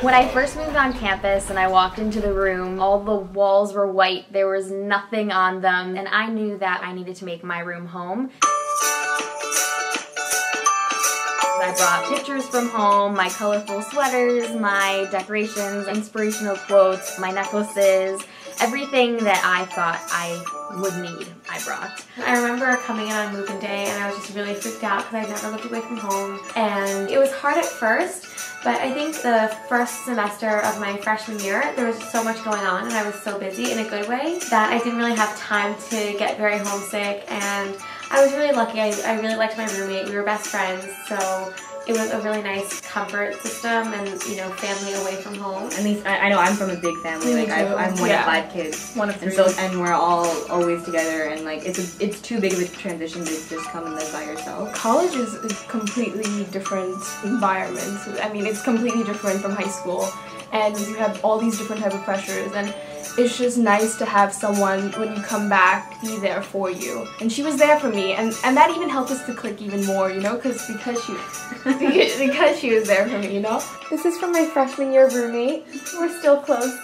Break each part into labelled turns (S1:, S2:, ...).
S1: When I first moved on campus and I walked into the room, all the walls were white. There was nothing on them, and I knew that I needed to make my room home. I brought pictures from home, my colorful sweaters, my decorations, inspirational quotes, my necklaces, everything that I thought I would need, I brought.
S2: I remember coming in on move-in day and I was just really freaked out because I'd never lived away from home. And it was hard at first, but I think the first semester of my freshman year, there was so much going on and I was so busy in a good way that I didn't really have time to get very homesick and I was really lucky. I, I really liked my roommate. We were best friends, so it was a really nice comfort system and you know family away from home.
S3: At least I, I know I'm from a big family.
S4: Me
S3: like I, I'm one
S4: Yeah.
S3: of five kids,
S4: One of three.
S3: and so and we're all always together. And like it's a, it's too big of a transition to just come and live by yourself.
S4: college is a completely different environment. I mean, it's completely different from high school, and you have all these different type of pressures, and it's just nice to have someone when you come back be there for you. And she was there for me, and and that even helped us to click even more, you know, because because she because, because she was there for me, you know.
S2: This is from my freshman year roommate. We're still close.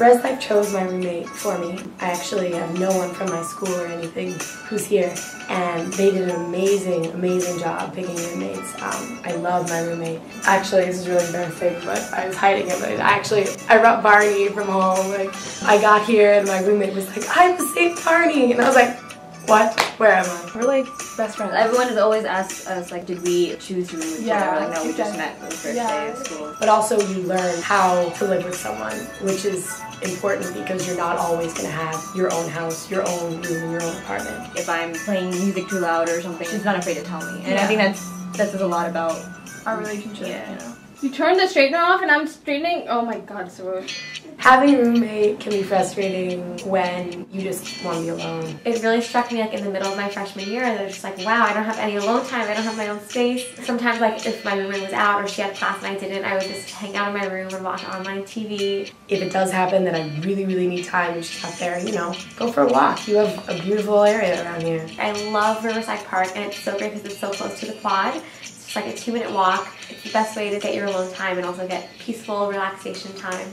S5: Res Life chose my roommate for me. I actually have no one from my school or anything who's here, and they did an amazing, amazing job picking roommates. Um, I love my roommate. Actually, this is really embarrassing, but I was hiding it. But I actually, I brought Barney from home. Like, I got here, and my roommate was like, "I'm the same Barney," and I was like, "What? Where am I?"
S4: We're like best friends.
S3: Everyone has always asked us like, did we choose to room with each
S4: Yeah,
S3: other? Like, no, we just
S4: exactly.
S3: met the first
S4: Yeah.
S3: day of school.
S5: But also, you learn how to live with someone, which is important because you're not always going to have your own house, your own room, your own apartment.
S3: If I'm playing music too loud or something, she's not afraid to tell me. And I think that's that says a lot about
S4: Our relationship.
S3: Yeah.
S4: You know.
S6: You turn the straightener off and I'm straightening. Oh my god, so
S5: Having a roommate can be frustrating when you just want to be alone.
S2: It really struck me like in the middle of my freshman year and I was just like, wow, I don't have any alone time. I don't have my own space. Sometimes like if my roommate was out or she had class and I didn't, I would just hang out in my room and watch online TV.
S5: If it does happen that I really, really need time and she's out there, you know, go for a walk. You have a beautiful area around here.
S2: I love Riverside Park and it's so great because it's so close to the quad. It's like a two minute walk. It's the best way to get your alone time and also get peaceful relaxation time.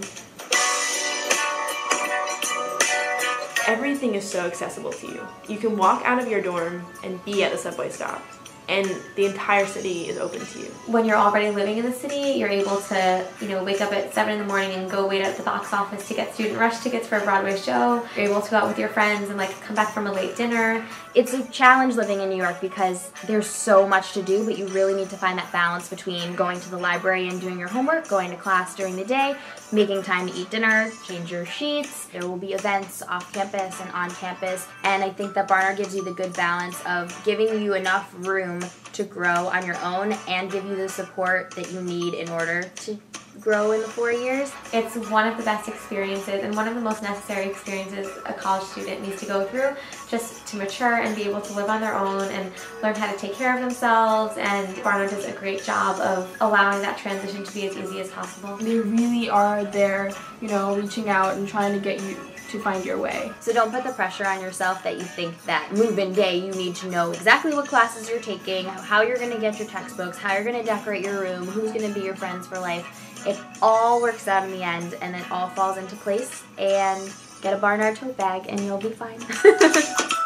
S7: Everything is so accessible to you. You can walk out of your dorm and be at the subway stop, and the entire city is open to you.
S2: when you're already living in the city, you're able to, you know, wake up at 7 in the morning and go wait at the box office to get student rush tickets for a Broadway show. You're able to go out with your friends and, like, come back from a late dinner.
S1: It's a challenge living in New York because there's so much to do, but you really need to find that balance between going to the library and doing your homework, going to class during the day, making time to eat dinner, change your sheets. There will be events off campus and on campus, and I think that Barnard gives you the good balance of giving you enough room to grow on your own and give you the support that you need in order to grow in the four years.
S2: It's one of the best experiences and one of the most necessary experiences a college student needs to go through just to mature and be able to live on their own and learn how to take care of themselves. And Barnard does a great job of allowing that transition to be as easy as possible.
S4: They really are there, you know, reaching out and trying to get you to find your way.
S1: So don't put the pressure on yourself that you think that move-in day you need to know exactly what classes you're taking, how you're going to get your textbooks, how you're going to decorate your room, who's going to be your friends for life. It all works out in the end and it all falls into place and get a Barnard tote bag and you'll be fine.